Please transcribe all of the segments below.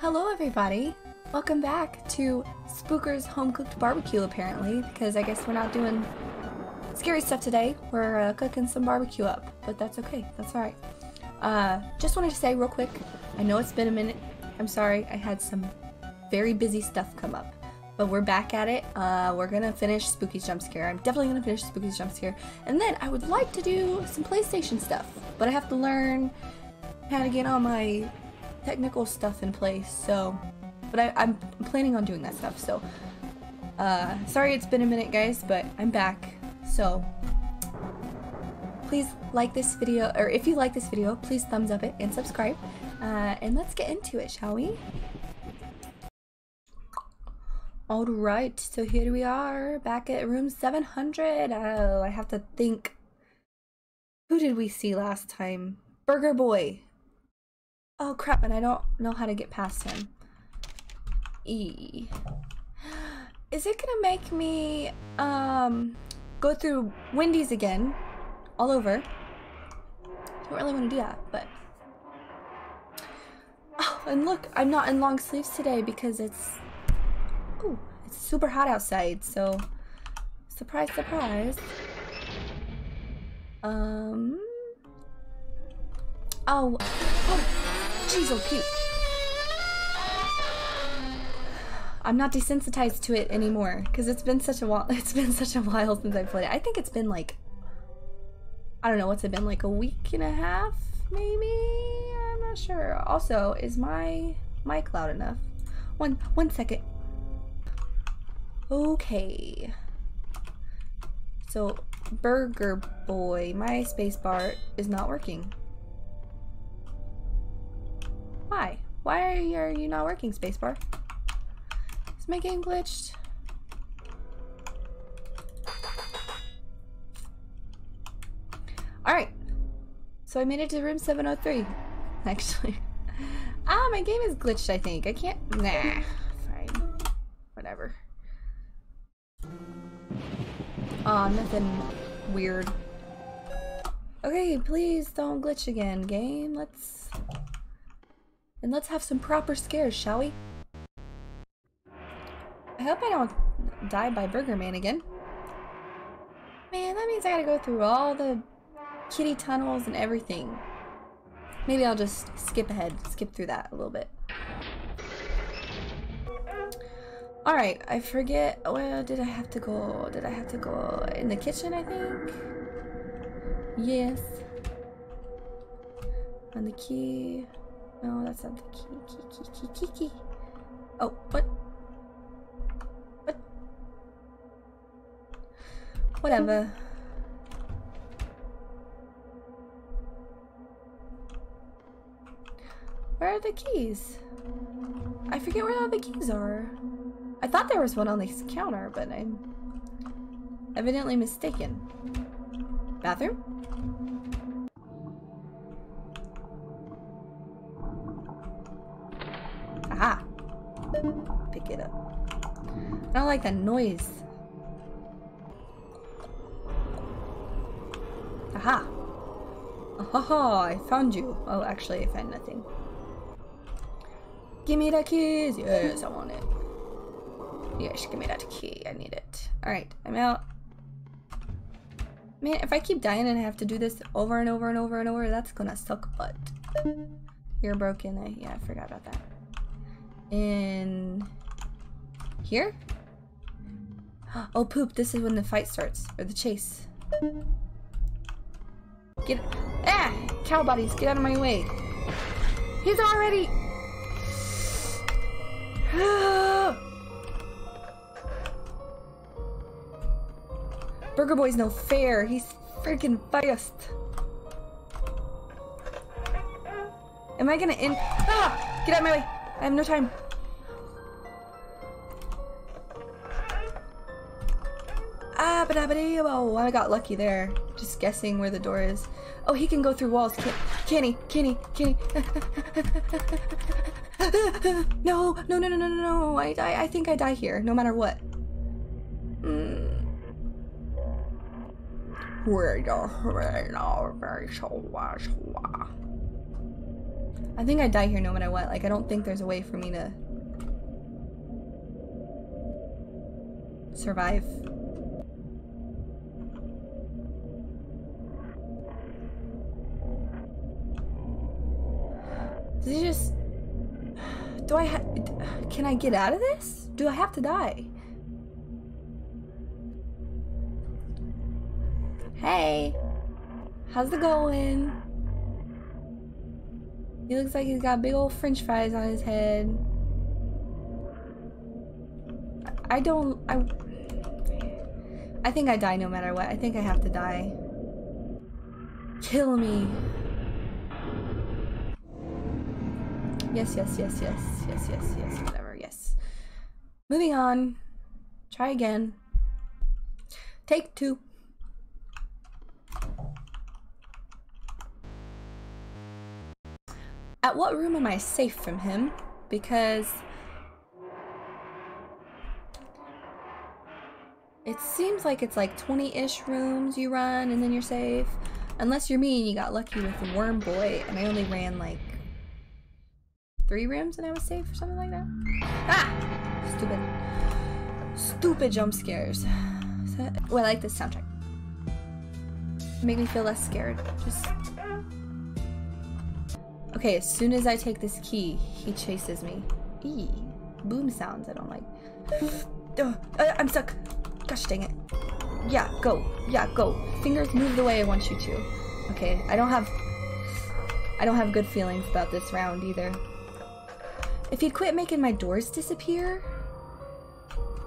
Hello everybody! Welcome back to Spooker's Home Cooked Barbecue apparently, because I guess we're not doing scary stuff today. We're uh, cooking some barbecue up, but that's okay. That's alright. Uh, just wanted to say real quick, I know it's been a minute. I'm sorry, I had some very busy stuff come up. But we're back at it. Uh, we're gonna finish Spooky's Jump Scare. I'm definitely gonna finish Spooky's Jump Scare. And then I would like to do some PlayStation stuff, but I have to learn how to get all my technical stuff in place, so... But I, I'm planning on doing that stuff, so... Uh, sorry it's been a minute, guys, but I'm back. So, please like this video, or if you like this video, please thumbs up it and subscribe. Uh, and let's get into it, shall we? Alright, so here we are, back at room 700. Oh, I have to think. Who did we see last time? Burger Boy. Oh crap, and I don't know how to get past him. E. Is it gonna make me, um, go through Wendy's again? All over. I Don't really want to do that, but... Oh, and look, I'm not in long sleeves today because it's... Oh, it's super hot outside, so... Surprise, surprise. Um... Oh, oh Jeez, okay. I'm not desensitized to it anymore because it's been such a while. It's been such a while since I played it. I think it's been like I don't know what's it been like a week and a half, maybe. I'm not sure. Also, is my mic loud enough? One one second. Okay. So, Burger Boy, my spacebar is not working. Why? Are you, are you not working, spacebar? Is my game glitched? Alright. So I made it to room 703, actually. ah, my game is glitched, I think. I can't... Nah. Fine. Whatever. Aw, oh, nothing weird. Okay, please don't glitch again, game. Let's and let's have some proper scares, shall we? I hope I don't die by Burger Man again. Man, that means I gotta go through all the kitty tunnels and everything. Maybe I'll just skip ahead, skip through that a little bit. Alright, I forget, where did I have to go? Did I have to go in the kitchen, I think? Yes. On the key. No, that's not the key. Key, key, key, key, key. Oh, what? What? Whatever. Where are the keys? I forget where all the keys are. I thought there was one on this counter, but I'm evidently mistaken. Bathroom? Pick it up. I don't like that noise. Aha! Aha! I found you. Oh, actually, I found nothing. Give me the keys! Yes, I want it. Yes, give me that key. I need it. Alright, I'm out. Man, if I keep dying and I have to do this over and over and over and over, that's gonna suck butt. You're broken. I, yeah, I forgot about that in here? Oh poop, this is when the fight starts, or the chase. Get, ah, cow bodies, get out of my way. He's already, Burger Boy's no fair, he's freaking fast. Am I gonna in- ah! Get out of my way! I have no time. Ah, but oh, I got lucky there. Just guessing where the door is. Oh, he can go through walls. Can, can he? Can he? Can no, no, no, no, no, no. I, I, I think I die here, no matter what. Mm. I think I die here no matter what. Like, I don't think there's a way for me to survive. Does he just... Do I ha- Can I get out of this? Do I have to die? Hey! How's it going? He looks like he's got big old french fries on his head. I don't... I... I think I die no matter what. I think I have to die. Kill me. Yes, yes, yes, yes, yes, yes, yes, whatever, yes. Moving on. Try again. Take two. At what room am I safe from him? Because it seems like it's like 20-ish rooms you run and then you're safe. Unless you're me and you got lucky with Worm Boy and I only ran like three rooms and I was safe or something like that. Ah! Stupid. Stupid jump scares. Well, I like this soundtrack. Make me feel less scared. Just Okay, as soon as I take this key, he chases me. Eee. Boom sounds I don't like. uh, I'm stuck. Gosh dang it. Yeah, go. Yeah, go. Fingers move the way I want you to. Okay, I don't have... I don't have good feelings about this round either. If he'd quit making my doors disappear,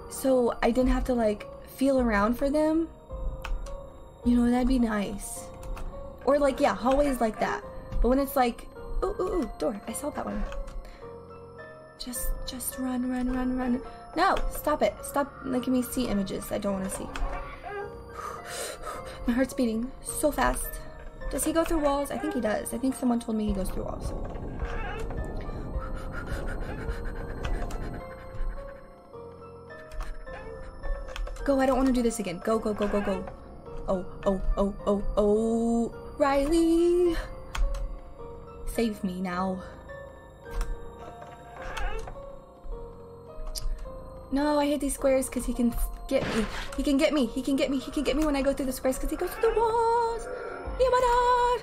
so I didn't have to, like, feel around for them, you know, that'd be nice. Or, like, yeah, hallways like that. But when it's like, ooh, ooh, ooh, door, I saw that one. Just, just run, run, run, run. No, stop it. Stop making me see images I don't want to see. My heart's beating so fast. Does he go through walls? I think he does. I think someone told me he goes through walls. Go, I don't want to do this again. Go, go, go, go, go. Oh, oh, oh, oh, oh. Riley! Save me now. No, I hate these squares because he can get me. He can get me. He can get me. He can get me when I go through the squares because he goes through the walls. Yamada!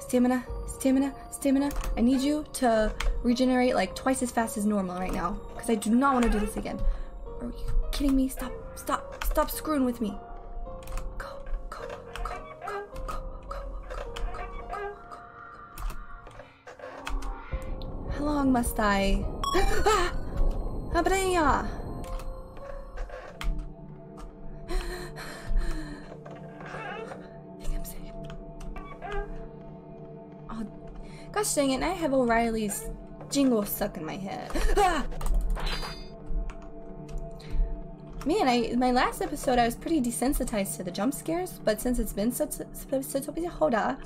Stamina, stamina, stamina. I need you to regenerate like twice as fast as normal right now because I do not want to do this again. Are kidding me? Stop, stop, stop screwing with me. How long must I? ah! Abreya! Oh, gosh dang it, I have O'Reilly's jingle stuck in my head. Ah! Man, I my last episode I was pretty desensitized to the jump scares, but since it's been such such a hoda,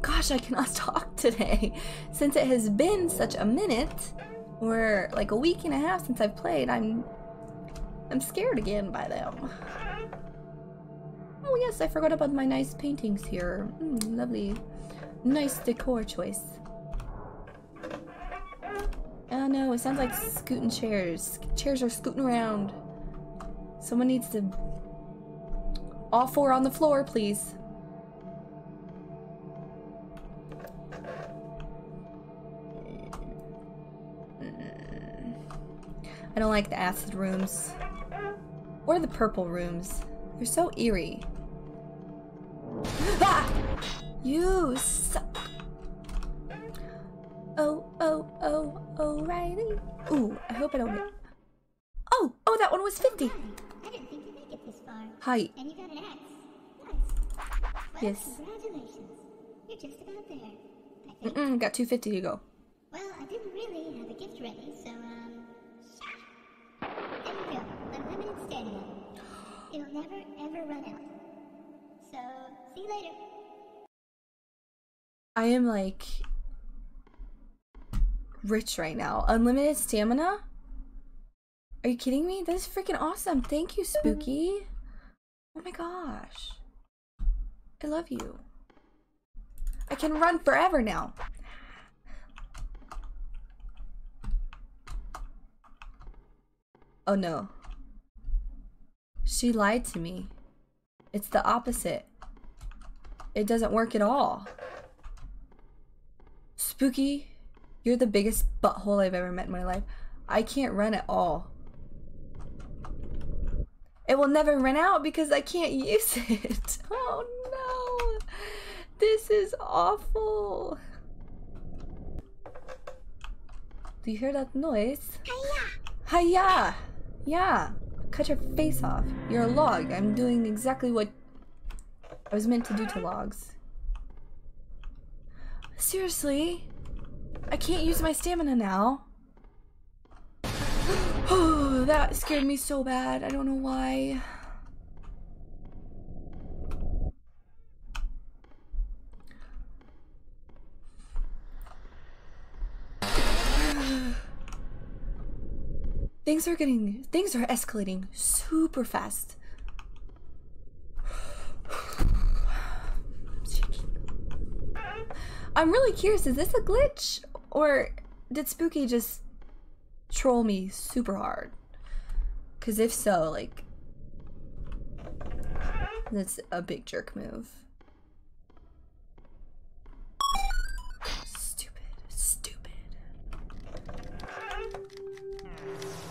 gosh, I cannot talk today. Since it has been such a minute, or like a week and a half since I've played, I'm I'm scared again by them. Oh yes, I forgot about my nice paintings here. Mm, lovely. Nice decor choice. Oh no, it sounds like scooting chairs. Chairs are scooting around. Someone needs to... All four on the floor, please. I don't like the acid rooms. Or the purple rooms. They're so eerie. Ah! You suck. Oh, oh, oh, O'Reilly. Ooh, I hope I don't. Oh, oh, that one was 50. I didn't think you'd make it this far. Hi. And you got an X. Nice. Well, Yes. Congratulations. You're just about there. Mm-mm, got 250 to go. Well, I didn't really have a gift ready, so, um. There you go. Unlimited stamina. It'll never, ever run out. So, see you later. I am like rich right now. Unlimited stamina? Are you kidding me? That is freaking awesome. Thank you, Spooky. Oh my gosh. I love you. I can run forever now. Oh no. She lied to me. It's the opposite. It doesn't work at all. Spooky, you're the biggest butthole I've ever met in my life. I can't run at all. It will never run out because I can't use it. Oh no. This is awful. Do you hear that noise? Hiya! Hiya! Yeah. Cut your face off. You're a log. I'm doing exactly what I was meant to do to logs. Seriously? I can't use my stamina now. Oh, that scared me so bad. I don't know why. Things are getting things are escalating super fast. I'm really curious, is this a glitch? Or did Spooky just troll me super hard? Cause if so, like that's a big jerk move. Stupid, stupid.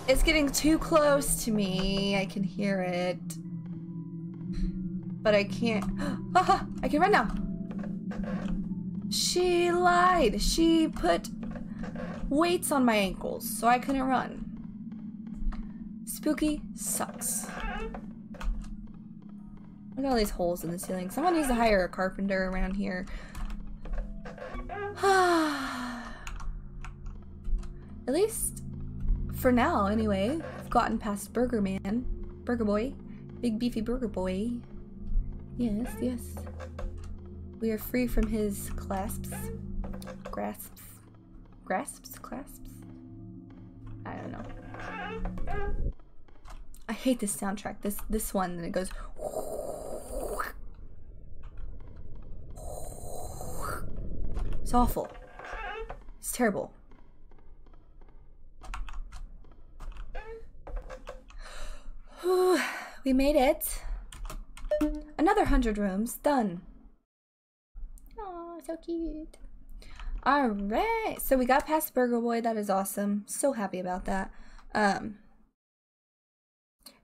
It's getting too close to me. I can hear it. But I can't. Ah, I can run now. She lied. She put weights on my ankles so I couldn't run. Spooky sucks. Look at all these holes in the ceiling. Someone needs to hire a carpenter around here. At least for now, anyway. I've gotten past Burger Man. Burger Boy. Big beefy Burger Boy. Yes, yes. We are free from his clasps. Grasps. Grasps? Clasps? I don't know. I hate this soundtrack. This this one and it goes It's awful. It's terrible. we made it. Another hundred rooms. Done. Oh, so cute. Alright. So we got past Burger Boy. That is awesome. So happy about that. Um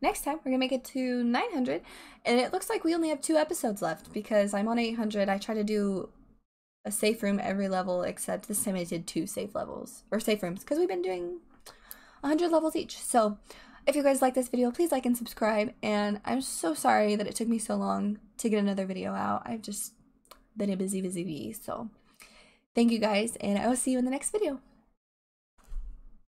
Next time, we're gonna make it to 900, and it looks like we only have two episodes left because I'm on 800. I try to do a safe room every level, except this time I did two safe levels or safe rooms because we've been doing 100 levels each. So, if you guys like this video, please like and subscribe. And I'm so sorry that it took me so long to get another video out. I've just been a busy, busy bee. So, thank you guys, and I will see you in the next video.